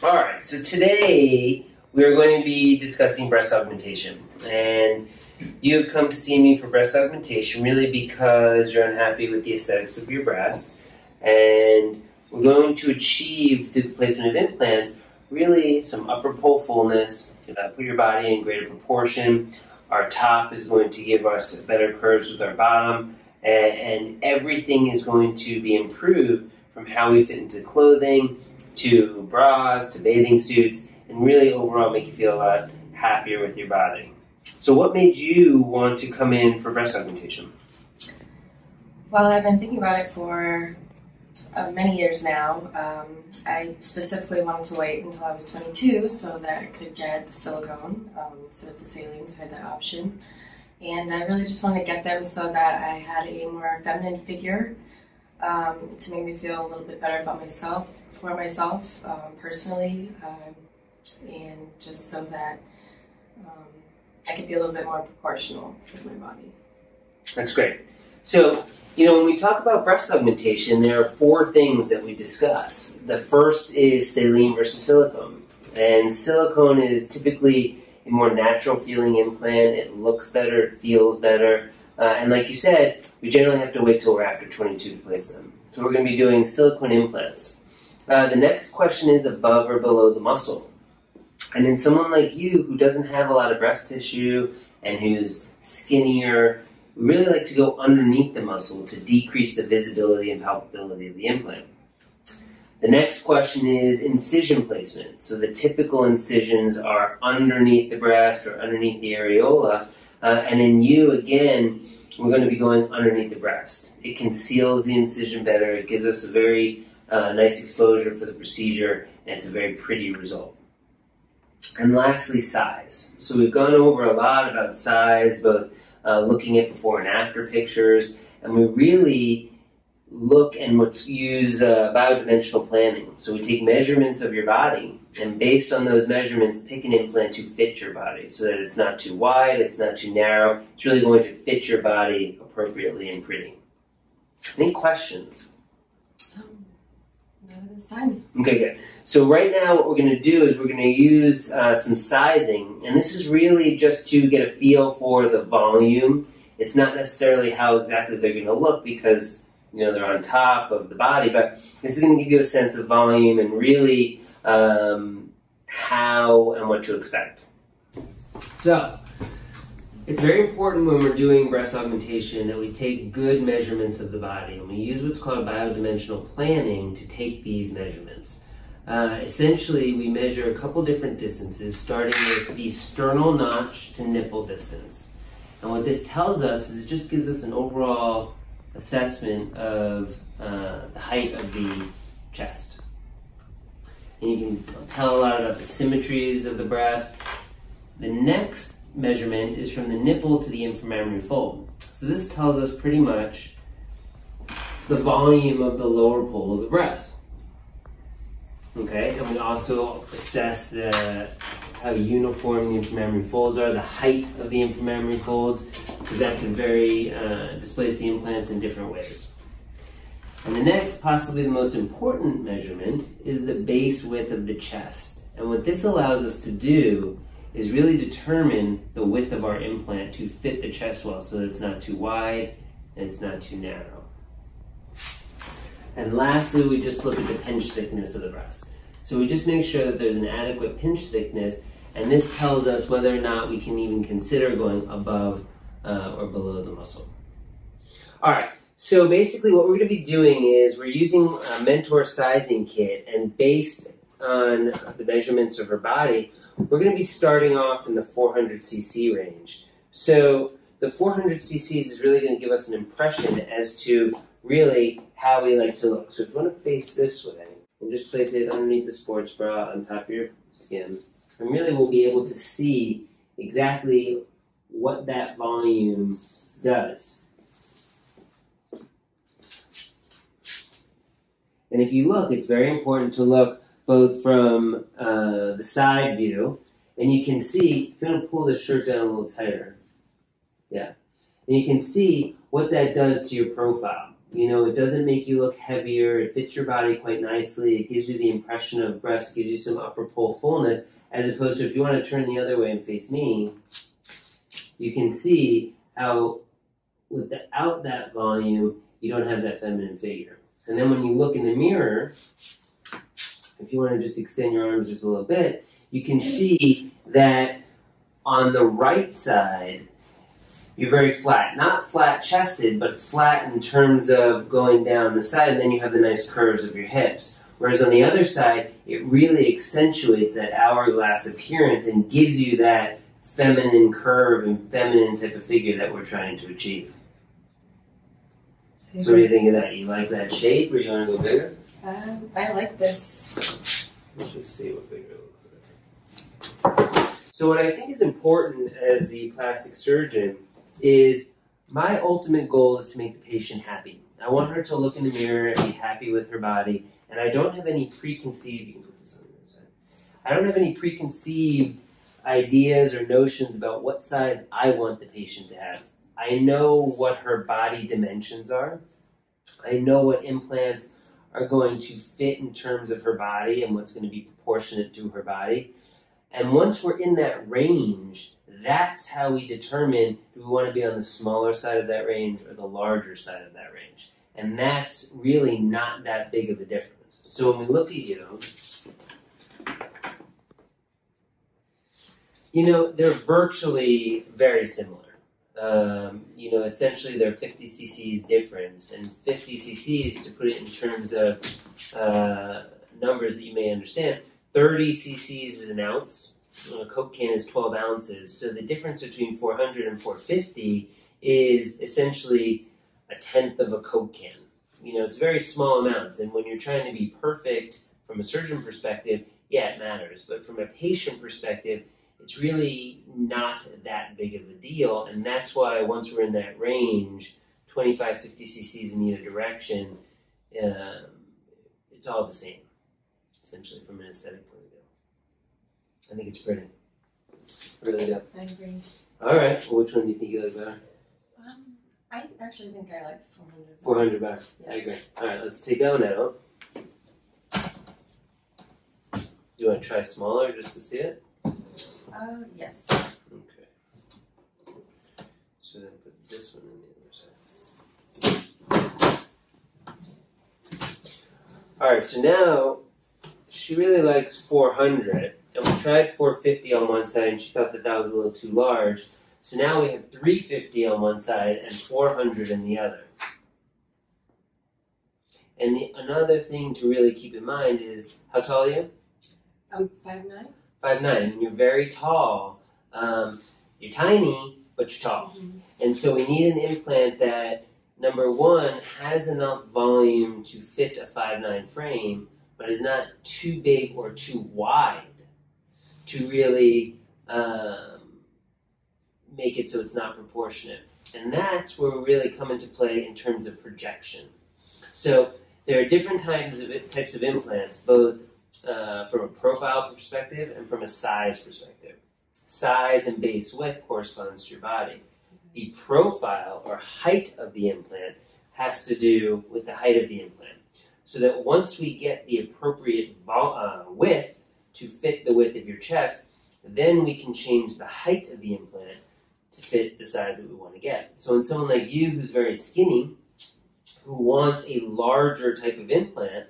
All right, so today we are going to be discussing breast augmentation. And you have come to see me for breast augmentation really because you're unhappy with the aesthetics of your breast. And we're going to achieve through the placement of implants really some upper pole fullness, uh, put your body in greater proportion. Our top is going to give us better curves with our bottom, and everything is going to be improved from how we fit into clothing to bras to bathing suits, and really overall make you feel a lot happier with your body. So, what made you want to come in for breast augmentation? Well, I've been thinking about it for uh, many years now. Um, I specifically wanted to wait until I was 22 so that I could get the silicone um, instead of the saline, so I had that option. And I really just wanted to get them so that I had a more feminine figure um, to make me feel a little bit better about myself, for myself um, personally, um, and just so that um, I could be a little bit more proportional with my body. That's great. So, you know, when we talk about breast augmentation, there are four things that we discuss. The first is saline versus silicone. And silicone is typically a more natural feeling implant. It looks better, it feels better. Uh, and like you said, we generally have to wait till we're after 22 to place them. So we're going to be doing silicone implants. Uh, the next question is above or below the muscle. And in someone like you who doesn't have a lot of breast tissue and who's skinnier, we really like to go underneath the muscle to decrease the visibility and palpability of the implant. The next question is incision placement. So the typical incisions are underneath the breast or underneath the areola. Uh, and in you, again, we're going to be going underneath the breast. It conceals the incision better. It gives us a very uh, nice exposure for the procedure, and it's a very pretty result. And lastly, size. So we've gone over a lot about size, both uh, looking at before and after pictures, and we really look and use uh, biodimensional planning. So we take measurements of your body, and based on those measurements, pick an implant to fit your body so that it's not too wide, it's not too narrow. It's really going to fit your body appropriately and pretty. Any questions? This time. Okay, good. So right now what we're going to do is we're going to use uh, some sizing, and this is really just to get a feel for the volume. It's not necessarily how exactly they're going to look because you know they're on top of the body, but this is going to give you a sense of volume and really um, how and what to expect. So it's very important when we're doing breast augmentation that we take good measurements of the body, and we use what's called biodimensional planning to take these measurements. Uh, essentially, we measure a couple different distances, starting with the sternal notch to nipple distance. And what this tells us is it just gives us an overall assessment of uh, the height of the chest. And you can tell a lot about the symmetries of the breast. The next measurement is from the nipple to the inframammary fold. So this tells us pretty much the volume of the lower pole of the breast. Okay, and we also assess the how uniform the inframammary folds are, the height of the inframammary folds, because that can vary, uh, displace the implants in different ways. And the next, possibly the most important measurement, is the base width of the chest. And what this allows us to do is really determine the width of our implant to fit the chest well so that it's not too wide and it's not too narrow. And lastly, we just look at the pinch thickness of the breast. So we just make sure that there's an adequate pinch thickness, and this tells us whether or not we can even consider going above uh, or below the muscle. All right, so basically what we're gonna be doing is we're using a Mentor sizing kit, and based on the measurements of her body, we're going to be starting off in the 400 cc range. So the 400 cc's is really going to give us an impression as to really how we like to look. So if you want to face this way, and just place it underneath the sports bra on top of your skin, and really we'll be able to see exactly what that volume does. And if you look, it's very important to look both from uh, the side view, and you can see, if you want to pull this shirt down a little tighter, yeah, and you can see what that does to your profile. You know, it doesn't make you look heavier. It fits your body quite nicely. It gives you the impression of breast, gives you some upper pole fullness, as opposed to if you want to turn the other way and face me, you can see how without that volume, you don't have that feminine figure. And then when you look in the mirror, if you want to just extend your arms just a little bit, you can see that on the right side, you're very flat. Not flat chested, but flat in terms of going down the side, and then you have the nice curves of your hips. Whereas on the other side, it really accentuates that hourglass appearance and gives you that feminine curve and feminine type of figure that we're trying to achieve. So what do you think of that? You like that shape or you want to go bigger? Um, I like this. Let's just see what bigger looks like. So what I think is important as the plastic surgeon is my ultimate goal is to make the patient happy. I want her to look in the mirror and be happy with her body, and I don't have any preconceived. I don't have any preconceived ideas or notions about what size I want the patient to have. I know what her body dimensions are. I know what implants are going to fit in terms of her body and what's going to be proportionate to her body. And once we're in that range, that's how we determine do we want to be on the smaller side of that range or the larger side of that range. And that's really not that big of a difference. So when we look at you, you know, they're virtually very similar. Um, you know, essentially they're 50 cc's difference, and 50 cc's, to put it in terms of uh, numbers that you may understand, 30 cc's is an ounce. A Coke can is 12 ounces. So the difference between 400 and 450 is essentially a tenth of a Coke can. You know, it's very small amounts, and when you're trying to be perfect from a surgeon perspective, yeah, it matters. But from a patient perspective, it's really not big of a deal. And that's why once we're in that range, 25, 50 cc's in either direction, um, it's all the same, essentially, from an aesthetic point of view. I think it's pretty. Really good. I agree. All right. Well, which one do you think you like better? Um, I actually think I like the 400. 400 better. I agree. All right, let's take that one out. You want to try smaller just to see it? Uh, yes. So then put this one in the other side. All right, so now she really likes 400, and we tried 450 on one side, and she thought that that was a little too large. So now we have 350 on one side and 400 in the other. And the, another thing to really keep in mind is how tall are you? I'm five nine. Five nine, and you're very tall. Um, you're tiny, but you're tall. And so we need an implant that, number one, has enough volume to fit a five nine frame, but is not too big or too wide to really um, make it so it's not proportionate. And that's where we really come into play in terms of projection. So there are different types of types of implants, both uh, from a profile perspective and from a size perspective. Size and base width corresponds to your body. The profile or height of the implant has to do with the height of the implant. So that once we get the appropriate uh, width to fit the width of your chest, then we can change the height of the implant to fit the size that we want to get. So in someone like you who's very skinny, who wants a larger type of implant,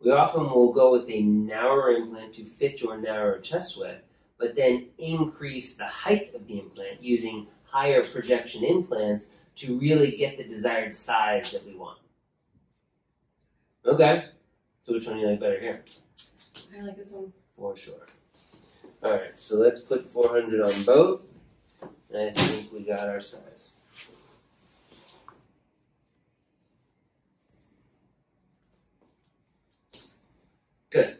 we often will go with a narrower implant to fit your narrower chest width, but then increase the height of the implant using higher projection implants to really get the desired size that we want. Okay, so which one do you like better here? I like this one. For sure. Alright, so let's put 400 on both, and I think we got our size. Good.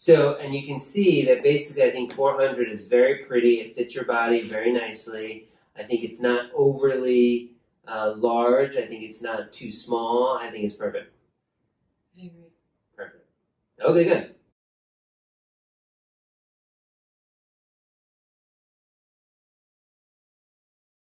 So, and you can see that basically I think 400 is very pretty. It fits your body very nicely. I think it's not overly uh, large. I think it's not too small. I think it's perfect. I agree. Perfect. Okay, good.